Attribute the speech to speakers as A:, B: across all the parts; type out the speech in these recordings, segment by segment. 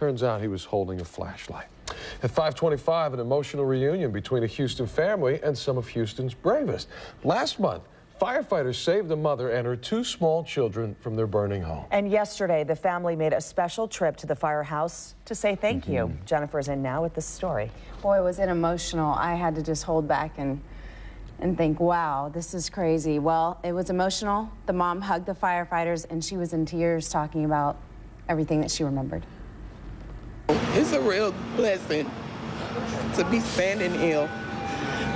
A: Turns out he was holding a flashlight. At 525, an emotional reunion between a Houston family and some of Houston's bravest. Last month, firefighters saved a mother and her two small children from their burning home.
B: And yesterday, the family made a special trip to the firehouse to say thank you.
A: Mm-hmm.
B: Jennifer's in now with the story.
C: Boy, it was it emotional. I had to just hold back and and think, wow, this is crazy. Well, it was emotional. The mom hugged the firefighters and she was in tears talking about everything that she remembered.
D: It's a real blessing to be standing here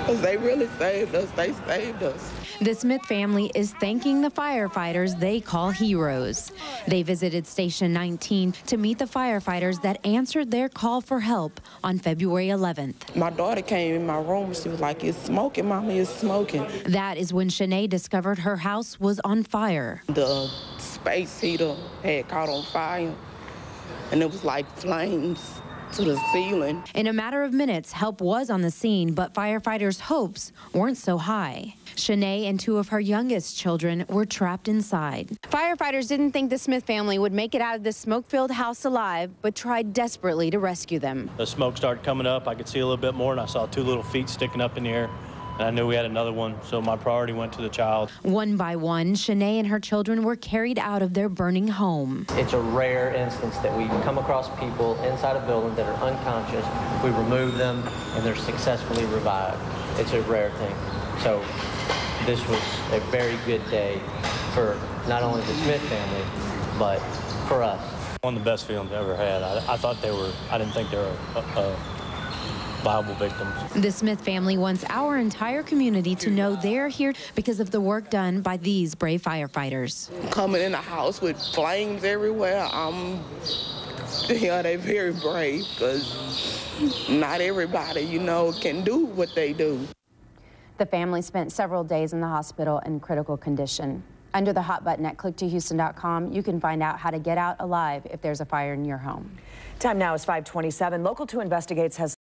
D: because they really saved us. They saved us.
E: The Smith family is thanking the firefighters they call heroes. They visited Station 19 to meet the firefighters that answered their call for help on February 11th.
D: My daughter came in my room she was like, It's smoking, Mommy, it's smoking.
E: That is when Shanae discovered her house was on fire.
D: The space heater had caught on fire and it was like flames to the ceiling.
E: In a matter of minutes, help was on the scene, but firefighters' hopes weren't so high. Shanae and two of her youngest children were trapped inside. Firefighters didn't think the Smith family would make it out of this smoke-filled house alive, but tried desperately to rescue them.
F: The smoke started coming up. I could see a little bit more, and I saw two little feet sticking up in the air. And I knew we had another one, so my priority went to the child.
E: One by one, Shanae and her children were carried out of their burning home.
G: It's a rare instance that we come across people inside a building that are unconscious. We remove them, and they're successfully revived. It's a rare thing. So this was a very good day for not only the Smith family, but for us.
F: One of the best feelings I ever had. I, I thought they were, I didn't think they were uh, uh, viable victims.
E: The Smith family wants our entire community to know they're here because of the work done by these brave firefighters.
D: Coming in the house with flames everywhere, um, yeah, they're very brave because not everybody, you know, can do what they do.
C: The family spent several days in the hospital in critical condition. Under the hot button at click2houston.com, you can find out how to get out alive if there's a fire in your home.
B: Time now is 527. Local 2 Investigates has